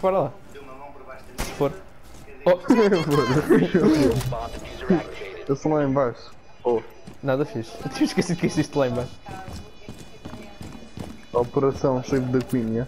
Bora lá. Se for. Oh, Eu sou lá em baixo. Oh, nada fixe. Eu tinha esquecido que existe lá em baixo. operação Save da Queen, é?